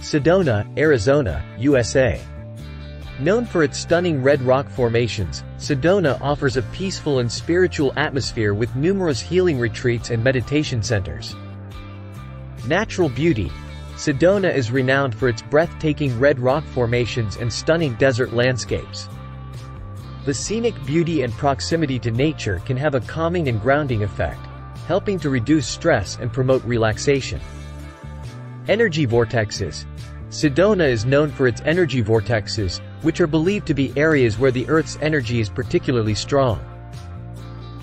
Sedona, Arizona, USA. Known for its stunning red rock formations, Sedona offers a peaceful and spiritual atmosphere with numerous healing retreats and meditation centers. Natural beauty. Sedona is renowned for its breathtaking red rock formations and stunning desert landscapes. The scenic beauty and proximity to nature can have a calming and grounding effect, helping to reduce stress and promote relaxation. Energy vortexes. Sedona is known for its energy vortexes, which are believed to be areas where the Earth's energy is particularly strong.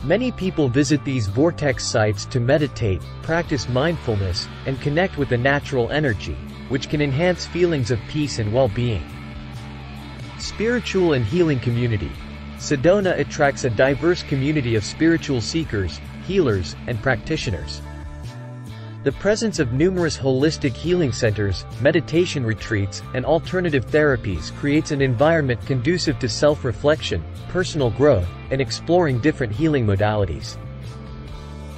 Many people visit these vortex sites to meditate, practice mindfulness, and connect with the natural energy, which can enhance feelings of peace and well-being. Spiritual and healing community. Sedona attracts a diverse community of spiritual seekers, healers, and practitioners. The presence of numerous holistic healing centers, meditation retreats, and alternative therapies creates an environment conducive to self-reflection, personal growth, and exploring different healing modalities.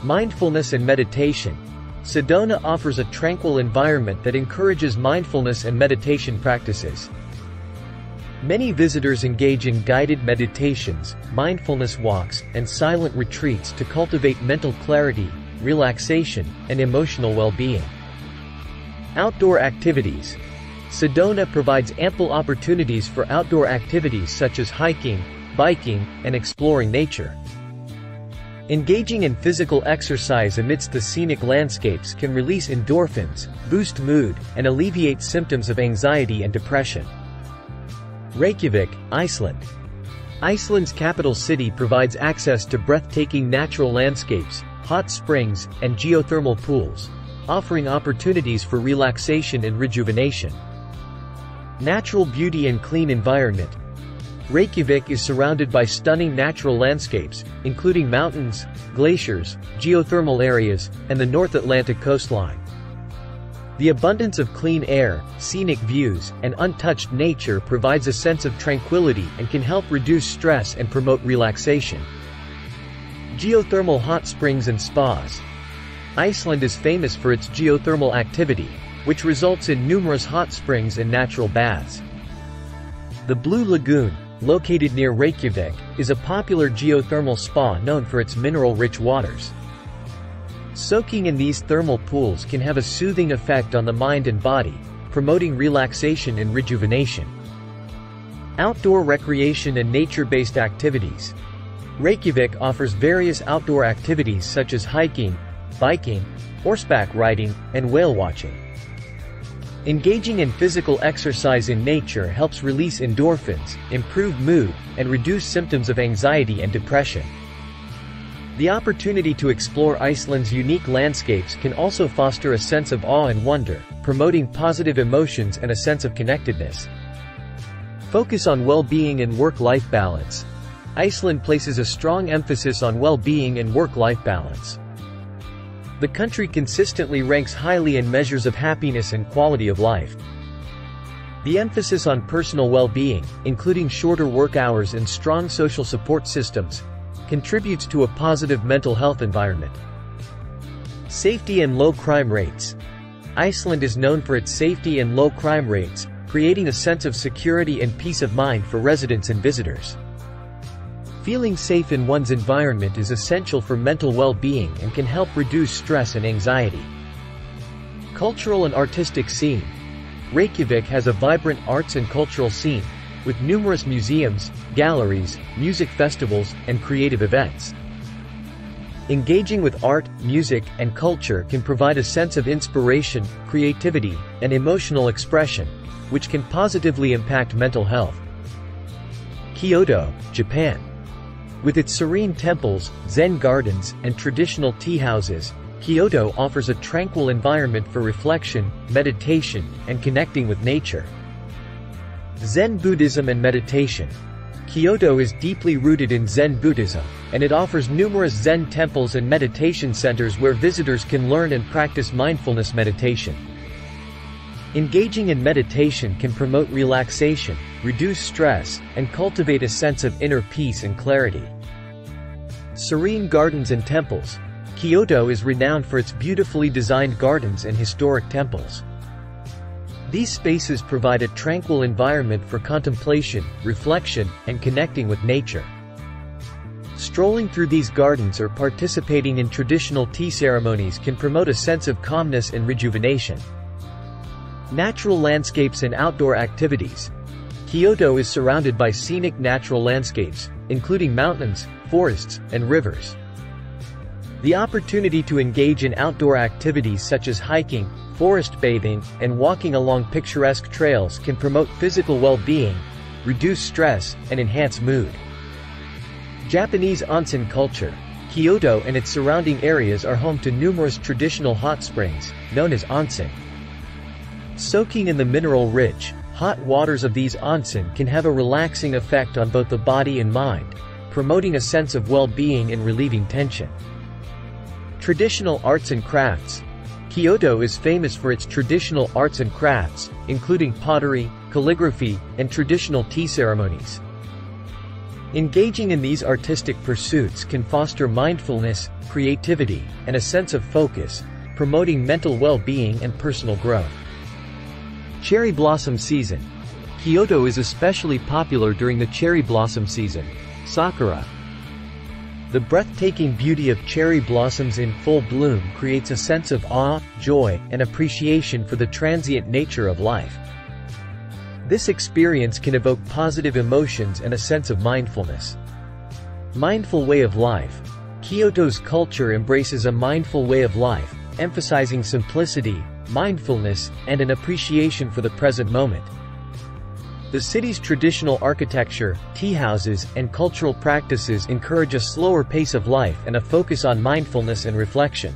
Mindfulness and meditation. Sedona offers a tranquil environment that encourages mindfulness and meditation practices. Many visitors engage in guided meditations, mindfulness walks, and silent retreats to cultivate mental clarity, relaxation, and emotional well-being. Outdoor activities. Sedona provides ample opportunities for outdoor activities such as hiking, biking, and exploring nature. Engaging in physical exercise amidst the scenic landscapes can release endorphins, boost mood, and alleviate symptoms of anxiety and depression. Reykjavik, Iceland. Iceland's capital city provides access to breathtaking natural landscapes, hot springs, and geothermal pools, offering opportunities for relaxation and rejuvenation. Natural beauty and clean environment. Reykjavik is surrounded by stunning natural landscapes, including mountains, glaciers, geothermal areas, and the North Atlantic coastline. The abundance of clean air, scenic views, and untouched nature provides a sense of tranquility and can help reduce stress and promote relaxation. Geothermal hot springs and spas. Iceland is famous for its geothermal activity, which results in numerous hot springs and natural baths. The Blue Lagoon, located near Reykjavik, is a popular geothermal spa known for its mineral-rich waters. Soaking in these thermal pools can have a soothing effect on the mind and body, promoting relaxation and rejuvenation. Outdoor recreation and nature-based activities. Reykjavik offers various outdoor activities such as hiking, biking, horseback riding, and whale watching. Engaging in physical exercise in nature helps release endorphins, improve mood, and reduce symptoms of anxiety and depression. The opportunity to explore Iceland's unique landscapes can also foster a sense of awe and wonder, promoting positive emotions and a sense of connectedness. Focus on well-being and work-life balance. Iceland places a strong emphasis on well-being and work-life balance. The country consistently ranks highly in measures of happiness and quality of life. The emphasis on personal well-being, including shorter work hours and strong social support systems, contributes to a positive mental health environment. Safety and low crime rates. Iceland is known for its safety and low crime rates, creating a sense of security and peace of mind for residents and visitors. Feeling safe in one's environment is essential for mental well-being and can help reduce stress and anxiety. Cultural and artistic scene. Reykjavik has a vibrant arts and cultural scene, with numerous museums, galleries, music festivals, and creative events. Engaging with art, music, and culture can provide a sense of inspiration, creativity, and emotional expression, which can positively impact mental health. Kyoto, Japan. With its serene temples, Zen gardens, and traditional tea houses, Kyoto offers a tranquil environment for reflection, meditation, and connecting with nature. Zen Buddhism and Meditation Kyoto is deeply rooted in Zen Buddhism, and it offers numerous Zen temples and meditation centers where visitors can learn and practice mindfulness meditation. Engaging in meditation can promote relaxation, reduce stress, and cultivate a sense of inner peace and clarity. Serene gardens and temples. Kyoto is renowned for its beautifully designed gardens and historic temples. These spaces provide a tranquil environment for contemplation, reflection, and connecting with nature. Strolling through these gardens or participating in traditional tea ceremonies can promote a sense of calmness and rejuvenation. Natural landscapes and outdoor activities. Kyoto is surrounded by scenic natural landscapes, including mountains, forests, and rivers. The opportunity to engage in outdoor activities such as hiking, forest bathing, and walking along picturesque trails can promote physical well-being, reduce stress, and enhance mood. Japanese onsen culture. Kyoto and its surrounding areas are home to numerous traditional hot springs, known as onsen. Soaking in the mineral-rich, hot waters of these onsen can have a relaxing effect on both the body and mind, promoting a sense of well-being and relieving tension. Traditional arts and crafts. Kyoto is famous for its traditional arts and crafts, including pottery, calligraphy, and traditional tea ceremonies. Engaging in these artistic pursuits can foster mindfulness, creativity, and a sense of focus, promoting mental well-being and personal growth. Cherry blossom season. Kyoto is especially popular during the cherry blossom season, Sakura. The breathtaking beauty of cherry blossoms in full bloom creates a sense of awe, joy, and appreciation for the transient nature of life. This experience can evoke positive emotions and a sense of mindfulness. Mindful way of life. Kyoto's culture embraces a mindful way of life, emphasizing simplicity, mindfulness, and an appreciation for the present moment. The city's traditional architecture, tea houses, and cultural practices encourage a slower pace of life and a focus on mindfulness and reflection.